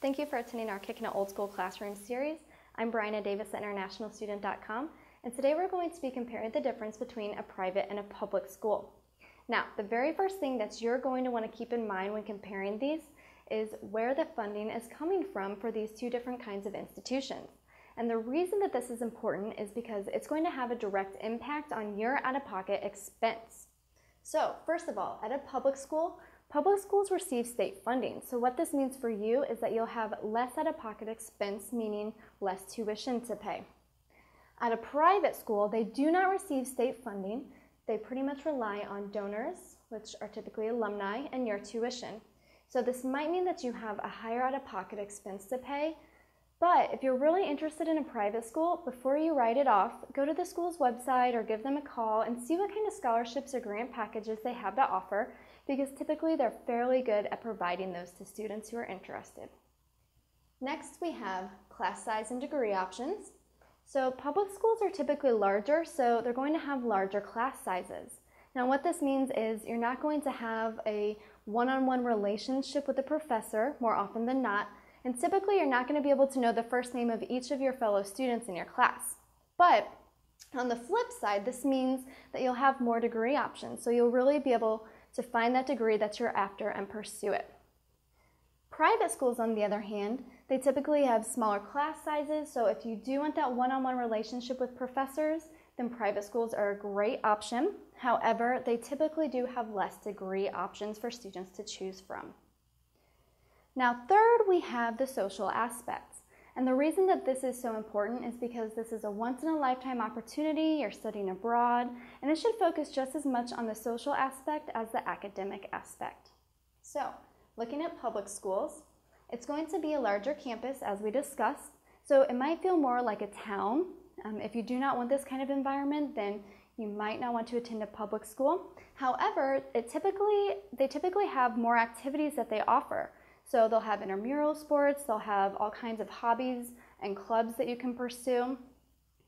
Thank you for attending our Kicking It Old School Classroom series. I'm Brianna Davis at InternationalStudent.com, and today we're going to be comparing the difference between a private and a public school. Now, the very first thing that you're going to want to keep in mind when comparing these is where the funding is coming from for these two different kinds of institutions. And the reason that this is important is because it's going to have a direct impact on your out-of-pocket expense. So, first of all, at a public school, Public schools receive state funding, so what this means for you is that you'll have less out-of-pocket expense, meaning less tuition to pay. At a private school, they do not receive state funding. They pretty much rely on donors, which are typically alumni, and your tuition. So this might mean that you have a higher out-of-pocket expense to pay, but if you're really interested in a private school, before you write it off, go to the school's website or give them a call and see what kind of scholarships or grant packages they have to offer because typically they're fairly good at providing those to students who are interested. Next, we have class size and degree options. So public schools are typically larger, so they're going to have larger class sizes. Now what this means is you're not going to have a one-on-one -on -one relationship with the professor more often than not, and typically you're not going to be able to know the first name of each of your fellow students in your class. But on the flip side, this means that you'll have more degree options, so you'll really be able to find that degree that you're after and pursue it. Private schools, on the other hand, they typically have smaller class sizes, so if you do want that one-on-one -on -one relationship with professors, then private schools are a great option. However, they typically do have less degree options for students to choose from. Now, third, we have the social aspects. And the reason that this is so important is because this is a once in a lifetime opportunity, you're studying abroad, and it should focus just as much on the social aspect as the academic aspect. So, looking at public schools, it's going to be a larger campus as we discussed, so it might feel more like a town. Um, if you do not want this kind of environment, then you might not want to attend a public school. However, it typically, they typically have more activities that they offer. So they'll have intramural sports, they'll have all kinds of hobbies and clubs that you can pursue.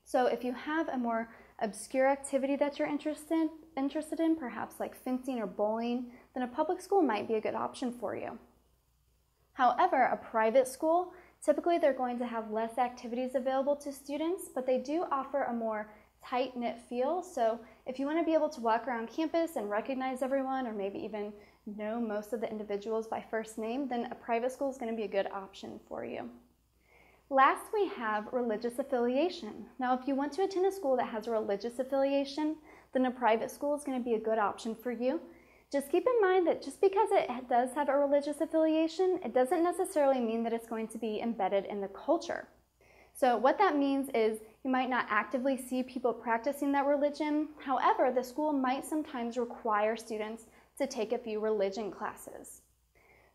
So if you have a more obscure activity that you're interested, interested in, perhaps like fencing or bowling, then a public school might be a good option for you. However, a private school, typically they're going to have less activities available to students, but they do offer a more tight-knit feel. So if you want to be able to walk around campus and recognize everyone or maybe even know most of the individuals by first name, then a private school is going to be a good option for you. Last, we have religious affiliation. Now, if you want to attend a school that has a religious affiliation, then a private school is going to be a good option for you. Just keep in mind that just because it does have a religious affiliation, it doesn't necessarily mean that it's going to be embedded in the culture. So what that means is you might not actively see people practicing that religion. However, the school might sometimes require students to take a few religion classes.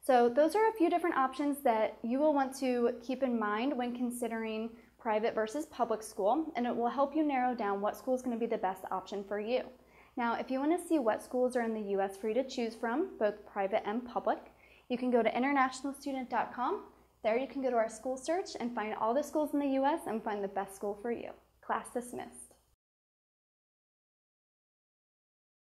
So those are a few different options that you will want to keep in mind when considering private versus public school, and it will help you narrow down what school is going to be the best option for you. Now, if you want to see what schools are in the U.S. for you to choose from, both private and public, you can go to internationalstudent.com. There you can go to our school search and find all the schools in the U.S. and find the best school for you. Class dismissed.